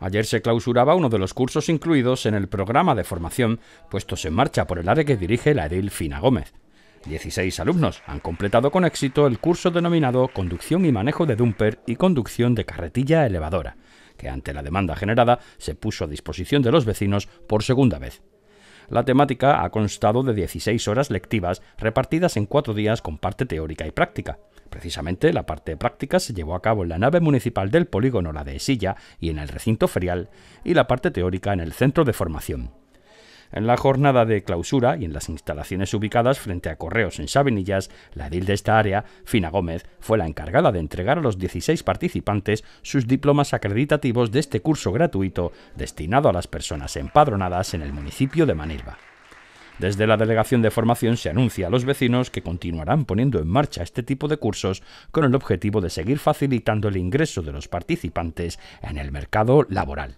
Ayer se clausuraba uno de los cursos incluidos en el programa de formación puestos en marcha por el área que dirige la edil Fina Gómez. 16 alumnos han completado con éxito el curso denominado Conducción y manejo de dumper y conducción de carretilla elevadora, que ante la demanda generada se puso a disposición de los vecinos por segunda vez. La temática ha constado de 16 horas lectivas repartidas en cuatro días con parte teórica y práctica. Precisamente la parte práctica se llevó a cabo en la nave municipal del polígono La de Silla y en el recinto ferial, y la parte teórica en el centro de formación. En la jornada de clausura y en las instalaciones ubicadas frente a Correos en Sabinillas, la edil de esta área, Fina Gómez, fue la encargada de entregar a los 16 participantes sus diplomas acreditativos de este curso gratuito destinado a las personas empadronadas en el municipio de Manilva. Desde la Delegación de Formación se anuncia a los vecinos que continuarán poniendo en marcha este tipo de cursos con el objetivo de seguir facilitando el ingreso de los participantes en el mercado laboral.